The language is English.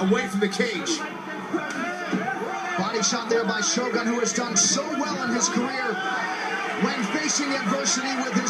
away from the cage. Body shot there by Shogun, who has done so well in his career when facing adversity with his